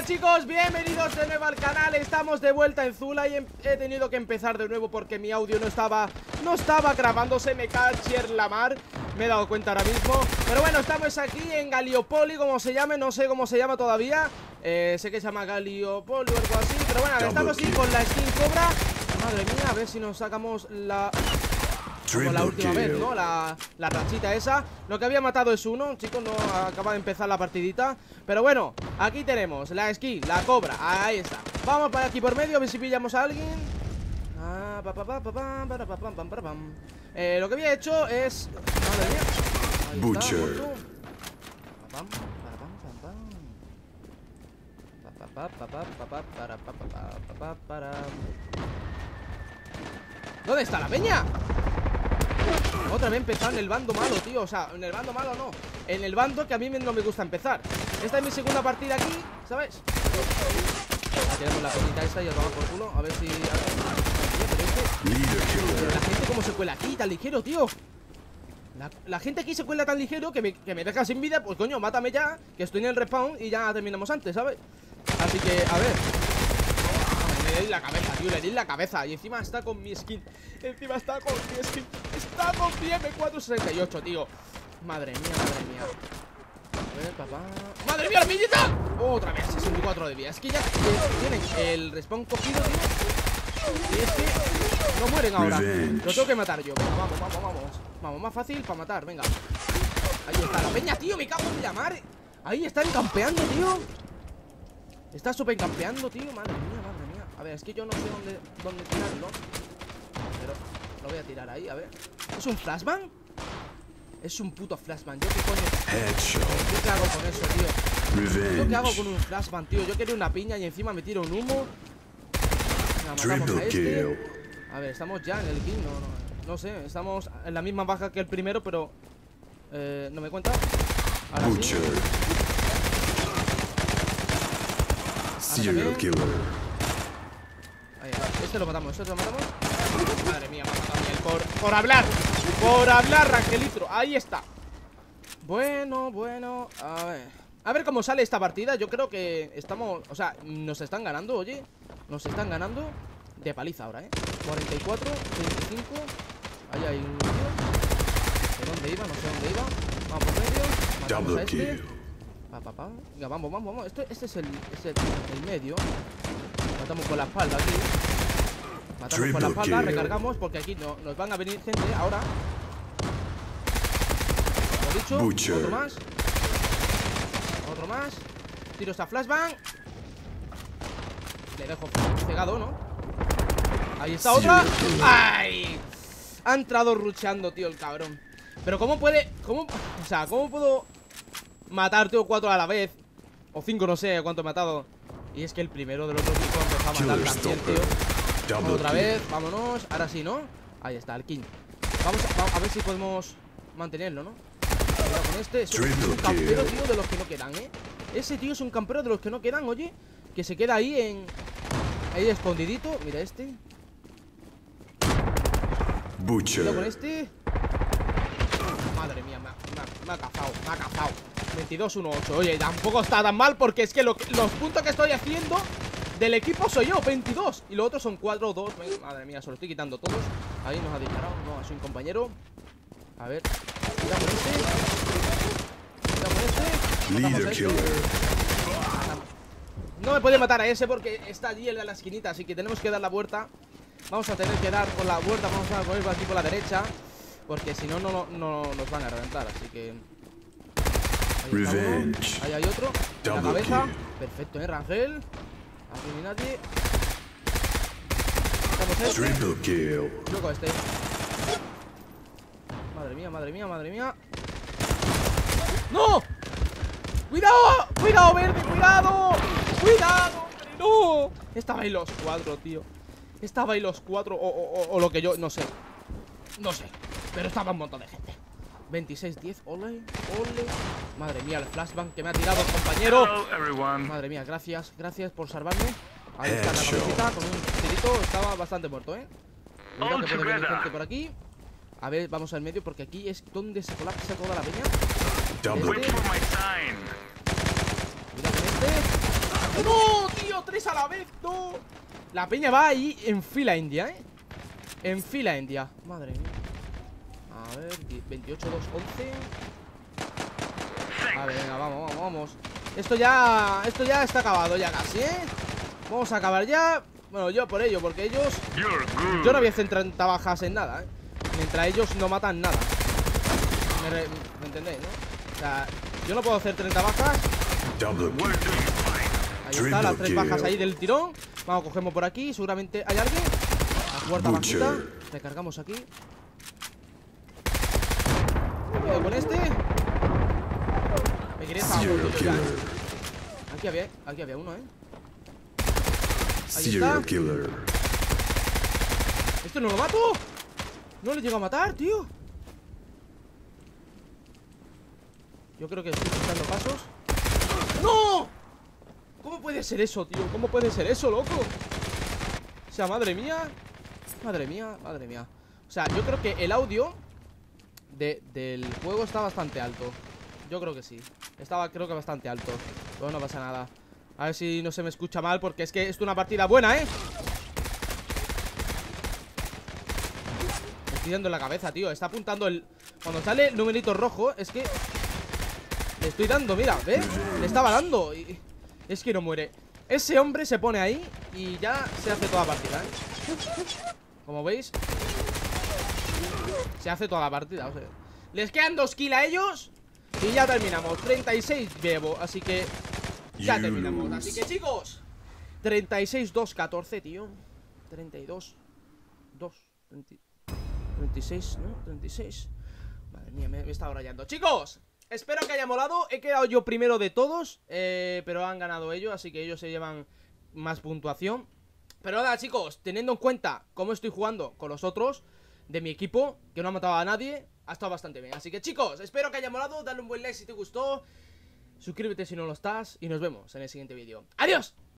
Hola chicos, bienvenidos de nuevo al canal. Estamos de vuelta en Zula y em- he tenido que empezar de nuevo porque mi audio no estaba No estaba grabándose, me cachier la mar Me he dado cuenta ahora mismo. Pero bueno, estamos aquí en Galiopoli, como se llame No sé cómo se llama todavía. Eh, Sé que se llama Galiopoli o algo así Pero bueno, estamos aquí con la skin Cobra. Madre mía, a ver si nos sacamos la... Como la última vez, ¿no? La, la rachita esa Lo que había matado es uno, chicos, no acaba de empezar la partidita Pero bueno, aquí tenemos la skin, la cobra, ahí está Vamos para aquí por medio, a ver si pillamos a alguien Ah, pa, pa, pa. Eh, Lo que había hecho es... Madre mía Ahí está, Butcher. ¿Dónde está la peña? Otra vez empezar en el bando malo, tío. O sea, en el bando malo no. En el bando que a mí no me gusta empezar. Esta es mi segunda partida aquí, ¿sabes? Tenemos la peñita esta y os vamos por culo. A ver si... pero este- la gente cómo se cuela aquí, tan ligero, tío. La, la gente aquí se cuela tan ligero que me, que me deja sin vida. Pues coño, mátame ya, que estoy en el respawn Y ya terminamos antes, ¿sabes? Así que, a ver Le di la cabeza, tío, le di la cabeza. Y encima está con mi skin. Encima está con mi skin. Está con mi M468, tío. Madre mía, madre mía. A ver, papá. ¡Madre mía, la millita! Otra vez, 64 de vida. Es que ya tienen el respawn cogido, tío. Y es que no mueren ahora. Lo tengo que matar yo. Venga, vamos, vamos, vamos. Vamos, más fácil para matar, venga. Ahí está la peña, tío, me cago en la mar Ahí están campeando, tío. Está súper campeando, tío Madre mía, madre A ver, es que yo no sé dónde, dónde tirarlo Pero lo voy a tirar ahí, a ver ¿Es un flashbang? Es un puto flashbang Yo qué coño Headshot. ¿Yo qué hago con eso, tío? ¿Yo qué hago con un flashbang, tío? Yo quería una piña y encima me tiro un humo matamos a Triple este kill. A ver, estamos ya en el king, no, no, no sé Estamos en la misma baja que el primero, pero eh, No me cuenta Ahora sí. Butcher. Serial killer. Ahí va. Este lo matamos, este lo matamos. Madre mía, me ha matado Miguel por, por hablar. Por hablar, Rangelitro. Ahí está. Bueno, bueno. A ver. A ver cómo sale esta partida. Yo creo que estamos. O sea, nos están ganando, oye. Nos están ganando de paliza ahora, ¿eh? 44, 25. Ahí hay un tío. ¿De dónde iba? No sé dónde iba. Vamos por medio. Matamos a Double este. Kill. Pa, pa, pa. Venga, vamos, vamos, vamos. Este, este es el, es el, el medio. Matamos por la espalda aquí. Matamos por la espalda, recargamos porque aquí no, nos van a venir gente ahora. Lo dicho, Butcher. otro más. Otro más. Tiro esta flashbang. Le dejo cegado, ¿no? Ahí está otra. ¡Ay! Ha entrado rucheando, tío, el cabrón. Pero ¿cómo puede...? ¿Cómo...? O sea, ¿cómo puedo matar, tío, cuatro a la vez? O cinco, no sé cuánto he matado. Y es que el primero del otro equipo empezó a matar también, tío. Otra vez, vámonos. Ahora sí, ¿no? Ahí está, el king. Vamos a, ver si podemos mantenerlo, ¿no? Cuidado con este. Es un, campero, tío, de los que no quedan, ¿eh? Ese tío es un campero de los que no quedan, oye. Que se queda ahí en... Ahí escondidito. Mira este. Cuidado con Butcher. este. Madre mía, me ha, me ha- me ha cazado, me ha cazado. 22-1-8. Oye, tampoco está tan mal porque es que lo que- los puntos que estoy haciendo del equipo soy yo, 22. Y los otros son 4-2. Venga, Madre mía, se lo estoy quitando todos. Ahí nos ha disparado. No, es un compañero. A ver. Cuidado con este. Cuidado con este. Este. killer. No me puede matar a ese porque está allí el de la esquinita, así que tenemos que dar la vuelta. Vamos a tener que dar por la vuelta, vamos a poner aquí por la derecha. Porque si no, no, no, no nos van a reventar, así que... Revenge. Ahí hay otro. En la cabeza. Perfecto, eh, Rangel. Estamos este. Triple kill. Luego este. Madre mía, madre mía, madre mía. ¡No! ¡Cuidado! ¡Cuidado, verde! ¡Cuidado! ¡Cuidado! ¡No! Estaba ahí los cuatro, tío. Estaba ahí los cuatro o, o- o- o lo que yo... No sé. No sé. Pero estaba un montón de gente. 26-10. Ole, ole. Madre mía, el flashbang que me ha tirado el compañero. Madre mía, gracias, gracias por salvarme. Ahí está la cabecita con un tirito. Estaba bastante muerto, ¿eh? Cuidado que puede venir gente por aquí. A ver, vamos al medio porque aquí es donde se colapsa toda la peña. Este. ¡No, tío! ¡Tres a la vez! ¡No! La peña va ahí en fila india, ¿eh? En fila india Madre mía A ver, 28, 2, 11 A ver, venga, vamos, vamos, vamos. Esto ya, esto ya está acabado ya casi, ¿eh? Vamos a acabar ya. Bueno, yo por ello, porque ellos Yo no voy a hacer 30 bajas en nada, ¿eh? Mientras ellos no matan nada. ¿Me, ¿me entendéis, no? O sea, yo no puedo hacer 30 bajas. Ahí está, las tres bajas ahí del tirón. Vamos, cogemos por aquí, seguramente hay alguien. La cuarta bajita Recargamos aquí Con este. Me quería estar Aquí había, aquí había uno, eh. Ahí está. ¿Esto no lo mato? No le llego a matar, tío. Yo creo que estoy escuchando pasos. ¡No! ¿Cómo puede ser eso, tío? ¿Cómo puede ser eso, loco? O sea, madre mía. Madre mía, madre mía. O sea, yo creo que el audio Del juego está bastante alto Yo creo que sí Estaba, creo que bastante alto Pero no pasa nada A ver si no se me escucha mal Porque es que es una partida buena, ¿eh? estoy dando la cabeza, tío Está apuntando el... Cuando sale el numerito rojo Es que... Le estoy dando, mira, ¿ves? Le estaba dando y... Es que no muere Ese hombre se pone ahí Y ya se hace toda partida, ¿eh? Como veis Se hace toda la partida, o sea. Les quedan dos kills a ellos Y ya terminamos. 36 bebo, así que Ya terminamos, así que chicos 36, 2, 14, tío. 32 2, 36, ¿no? 36 Madre mía, me, me he estado rayando. Chicos, Espero que haya molado, he quedado yo primero de todos eh, Pero han ganado ellos, así que ellos se llevan más puntuación. Pero nada chicos, teniendo en cuenta cómo estoy jugando con los otros De mi equipo, que no ha matado a nadie Ha estado bastante bien, así que chicos, espero que haya molado. Dale un buen like si te gustó. Suscríbete si no lo estás Y nos vemos en el siguiente vídeo. ¡Adiós!